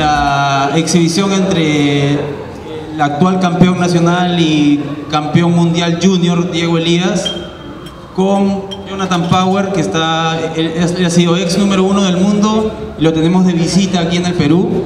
la exhibición entre el actual campeón nacional y campeón mundial junior Diego Elías con Jonathan Power que está, ha sido ex número uno del mundo lo tenemos de visita aquí en el Perú.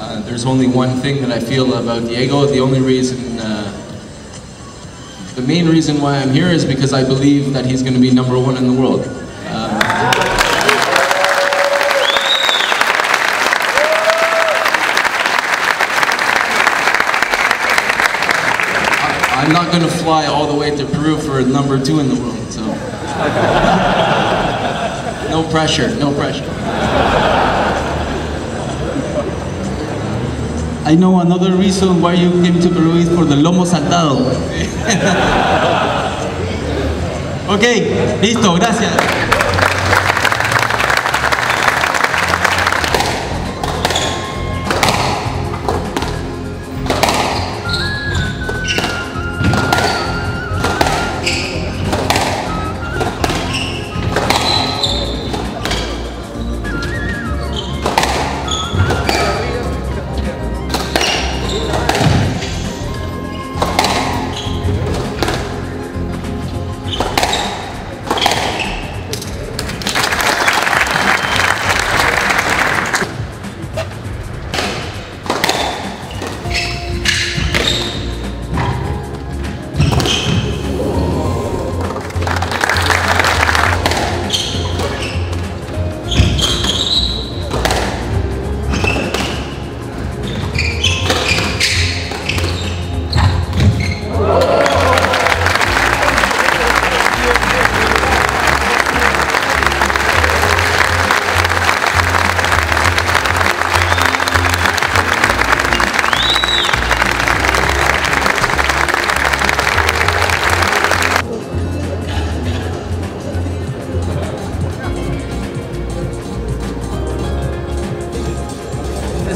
Uh, there's only one thing that I feel about Diego. The only reason, uh, the main reason why I'm here is because I believe that he's going to be number one in the world. I- I'm not going to fly all the way to Peru for number two in the world, so. no pressure, no pressure. I know another reason why you came to Peru is for the lomo saltado. ok, listo, gracias.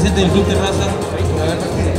Presente del Club Terraza,